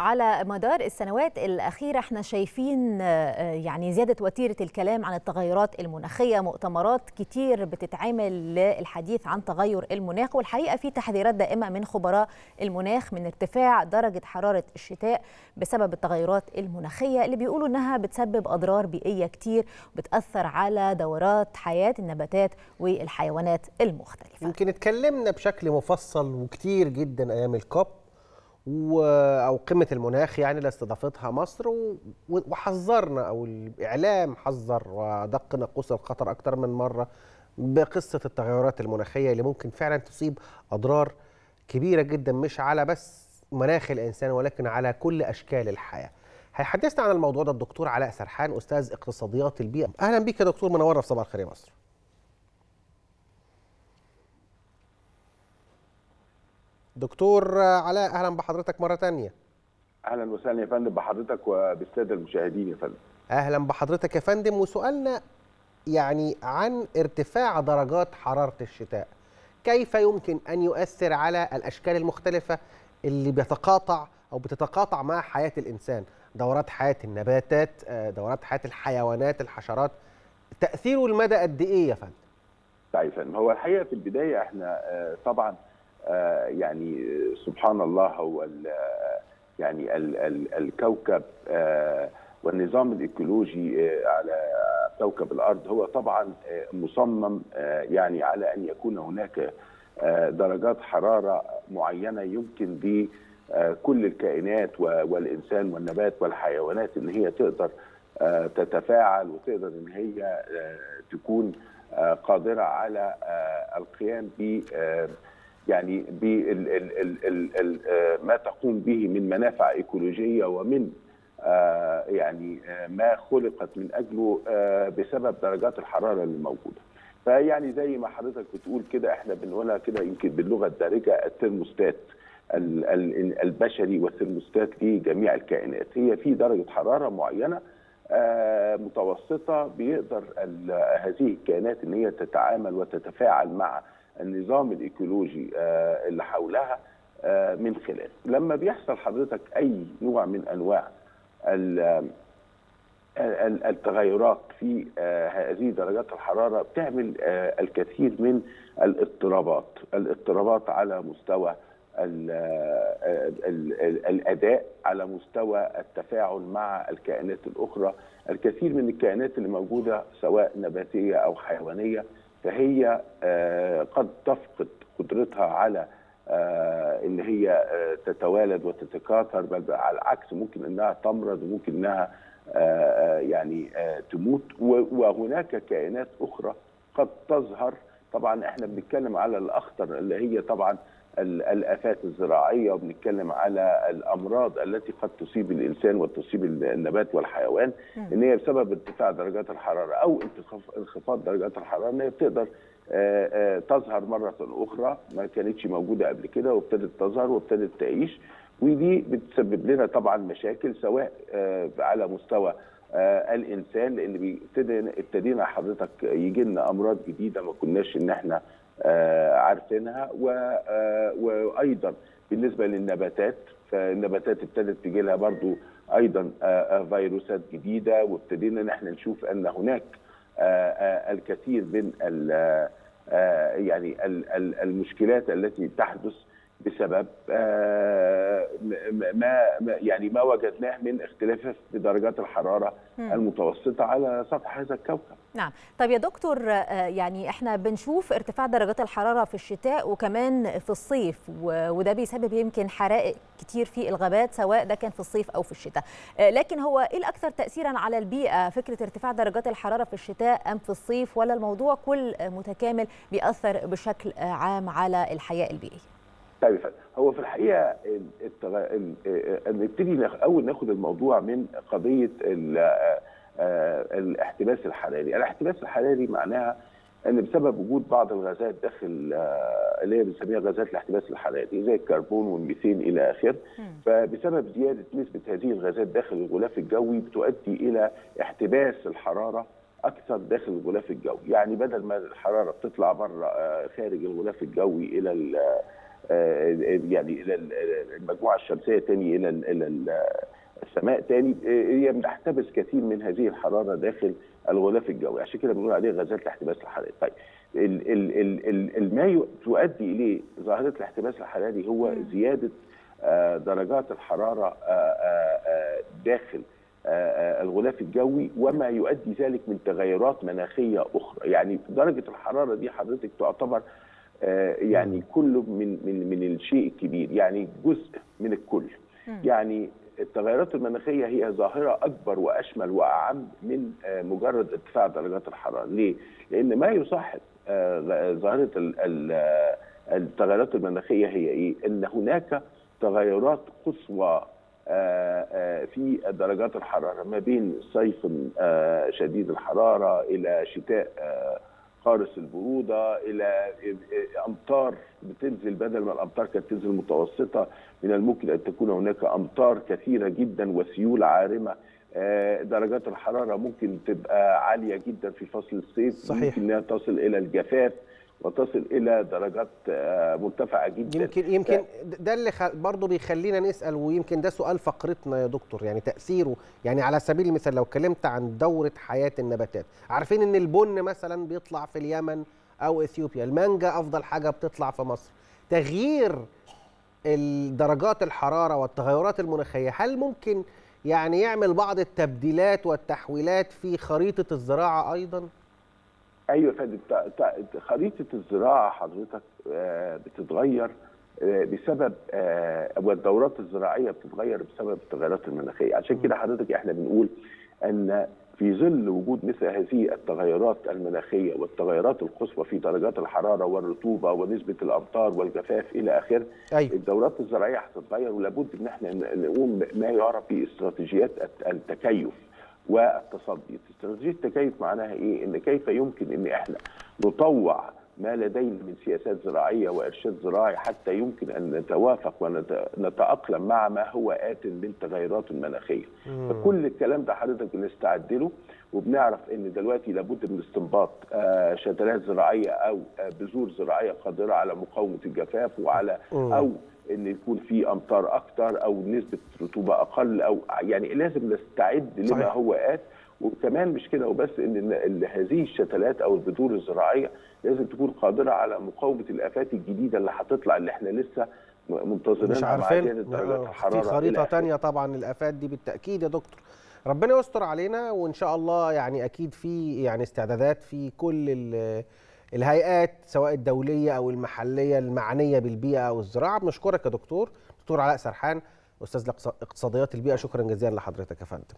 على مدار السنوات الأخيرة إحنا شايفين يعني زيادة وتيرة الكلام عن التغيرات المناخية. مؤتمرات كتير بتتعمل للحديث عن تغير المناخ والحقيقة في تحذيرات دائمة من خبراء المناخ من ارتفاع درجة حرارة الشتاء بسبب التغيرات المناخية اللي بيقولوا إنها بتسبب أضرار بيئية كتير وبتأثر على دورات حياة النباتات والحيوانات المختلفة. يمكن اتكلمنا بشكل مفصل وكتير جدا أيام الكوب و... أو قمة المناخ يعني اللي استضافتها مصر و... وحذرنا أو الإعلام حذر ودق ناقوس الخطر أكثر من مرة بقصة التغيرات المناخية اللي ممكن فعلا تصيب أضرار كبيرة جدا مش على بس مناخ الإنسان ولكن على كل أشكال الحياة. هيحدثنا عن الموضوع ده الدكتور علاء سرحان أستاذ اقتصاديات البيئة. أهلا بيك يا دكتور منورنا في صباح الخير يا مصر. دكتور علاء أهلا بحضرتك مرة تانية. أهلا وسهلا يا فندم بحضرتك وبالسادة المشاهدين يا فندم. أهلا بحضرتك يا فندم. وسؤالنا يعني عن ارتفاع درجات حرارة الشتاء. كيف يمكن أن يؤثر على الأشكال المختلفة اللي بيتقاطع أو بتتقاطع مع حياة الإنسان؟ دورات حياة النباتات دورات حياة الحيوانات الحشرات. تأثيره المدى قد إيه يا فندم؟ طيب فندم هو الحقيقة في البداية إحنا طبعا آه يعني سبحان الله هو ال يعني ال ال الكوكب آه والنظام الإيكولوجي آه على كوكب الأرض هو طبعا مصمم يعني على أن يكون هناك درجات حرارة معينة يمكن لكل الكائنات والإنسان والنبات والحيوانات إن هي تقدر تتفاعل وتقدر إن هي تكون قادرة على القيام ب يعني ما تقوم به من منافع إيكولوجية ومن آه يعني آه ما خلقت من أجله آه بسبب درجات الحرارة اللي موجودة. فيعني زي ما حضرتك بتقول كده إحنا بنقولها كده يمكن باللغة الدارجة الترموستات البشري والترموستات لجميع الكائنات هي في درجة حرارة معينة متوسطة بيقدر هذه الكائنات إن هي تتعامل وتتفاعل مع النظام الإيكولوجي اللي حولها من خلال. لما بيحصل حضرتك أي نوع من أنواع التغيرات في هذه درجات الحرارة بتعمل الكثير من الاضطرابات. الاضطرابات على مستوى الأداء على مستوى التفاعل مع الكائنات الأخرى. الكثير من الكائنات اللي موجودة سواء نباتية أو حيوانية فهي قد تفقد قدرتها على إن هي تتوالد وتتكاثر بل على العكس ممكن إنها تمرض وممكن إنها يعني تموت. وهناك كائنات أخرى قد تظهر. طبعا إحنا بنتكلم على الأخطر اللي هي طبعا الافات الزراعية وبنتكلم على الأمراض التي قد تصيب الإنسان وتصيب النبات والحيوان إن هي بسبب ارتفاع درجات الحرارة أو انخفاض درجات الحرارة إن هي بتقدر تظهر مرة أخرى ما كانتش موجودة قبل كده وابتدت تظهر وابتدت تعيش. ودي بتسبب لنا طبعا مشاكل سواء على مستوى الإنسان لأن ابتدينا حضرتك يجي لنا أمراض جديدة ما كناش إن إحنا عارفينها. وأيضا بالنسبة للنباتات فالنباتات ابتدت تجي لها برضو أيضا فيروسات جديدة وابتدينا ان إحنا نشوف أن هناك الكثير من يعني المشكلات التي تحدث بسبب ما يعني ما وجدناه من اختلاف في درجات الحرارة. المتوسطة على سطح هذا الكوكب. نعم، طيب يا دكتور يعني إحنا بنشوف ارتفاع درجات الحرارة في الشتاء وكمان في الصيف وده بيسبب يمكن حرائق كتير في الغابات سواء ده كان في الصيف أو في الشتاء، لكن هو إيه الأكثر تاثيرا على البيئة فكرة ارتفاع درجات الحرارة في الشتاء أم في الصيف ولا الموضوع كل متكامل بيأثر بشكل عام على الحياة البيئية؟ طيب هو في الحقيقة. نبتدي أول ناخد الموضوع من قضية الاحتباس الحراري، الاحتباس الحراري معناها إن بسبب وجود بعض الغازات داخل اللي هي بنسميها غازات الاحتباس الحراري زي الكربون والميثين إلى آخره. فبسبب زيادة نسبة هذه الغازات داخل الغلاف الجوي بتؤدي إلى احتباس الحرارة أكثر داخل الغلاف الجوي، يعني بدل ما الحرارة بتطلع بره خارج الغلاف الجوي إلى يعني إلى المجموعة الشمسية تاني إلى إلى السماء تاني هي بتحتبس كثير من هذه الحرارة داخل الغلاف الجوي. عشان كده بنقول عليه غازات الاحتباس الحراري. طيب ال ال ال ال ما تؤدي اليه ظاهره الاحتباس الحراري هو زيادة درجات الحرارة داخل الغلاف الجوي وما يؤدي ذلك من تغيرات مناخية أخرى. يعني درجة الحرارة دي حضرتك تعتبر يعني كله من من من الشيء الكبير يعني جزء من الكل. يعني التغيرات المناخية هي ظاهرة أكبر وأشمل وأعم من مجرد ارتفاع درجات الحرارة. ليه؟ لأن ما يصاحب ظاهرة التغيرات المناخية هي إيه؟ إن هناك تغيرات قصوى في درجات الحرارة ما بين صيف شديد الحرارة إلى شتاء قارس البرودة إلى امطار بتنزل بدل ما الامطار كانت تنزل متوسطة من الممكن أن تكون هناك امطار كثيرة جدا وسيول عارمة. درجات الحرارة ممكن تبقى عالية جدا في فصل الصيف. صحيح. ممكن إنها تصل إلى الجفاف. وتصل إلى درجات مرتفعة جدا يمكن يمكن ده اللي. برضه بيخلينا نسأل ويمكن ده سؤال فقرتنا يا دكتور يعني تأثيره يعني على سبيل المثال لو اتكلمت عن دورة حياة النباتات عارفين إن البن مثلا بيطلع في اليمن أو إثيوبيا المانجا أفضل حاجة بتطلع في مصر تغيير درجات الحرارة والتغيرات المناخية هل ممكن يعني يعمل بعض التبديلات والتحويلات في خريطة الزراعة أيضا أيوه خريطة الزراعة حضرتك بتتغير بسبب والدورات الزراعية بتتغير بسبب التغيرات المناخية. عشان كده حضرتك إحنا بنقول إن في ظل وجود مثل هذه التغيرات المناخية والتغيرات القصوى في درجات الحرارة والرطوبة ونسبة الأمطار والجفاف إلى آخره أيوة. الدورات الزراعية هتتغير ولابد إن إحنا نقوم ما يعرف باستراتيجيات التكيف. والتصدي. استراتيجيه التكيف معناها إيه؟ إن كيف يمكن إن إحنا نطوع ما لدينا من سياسات زراعية وإرشاد زراعي حتى يمكن أن نتوافق ونتأقلم مع ما هو آت من تغيرات مناخية. فكل الكلام ده حضرتك بنستعد له وبنعرف إن دلوقتي لابد من استنباط شتلات زراعية أو بذور زراعية قادرة على مقاومة الجفاف وعلى أو إن يكون في أمطار أكتر أو نسبة رطوبة أقل أو يعني لازم نستعد لما صحيح. هو آت وكمان مش كده وبس إن هذه الشتلات أو البذور الزراعية لازم تكون قادرة على مقاومة الآفات الجديدة اللي هتطلع اللي إحنا لسه منتظرينها مش عارفين الحرارة في خريطة. تانية طبعا الافات دي بالتأكيد يا دكتور ربنا يستر علينا وإن شاء الله يعني أكيد في يعني استعدادات في كل الهيئات سواء الدولية أو المحلية المعنية بالبيئة أو الزراعة بنشكرك يا دكتور. دكتور علاء سرحان أستاذ اقتصاديات البيئة شكرا جزيلا لحضرتك يا فندم.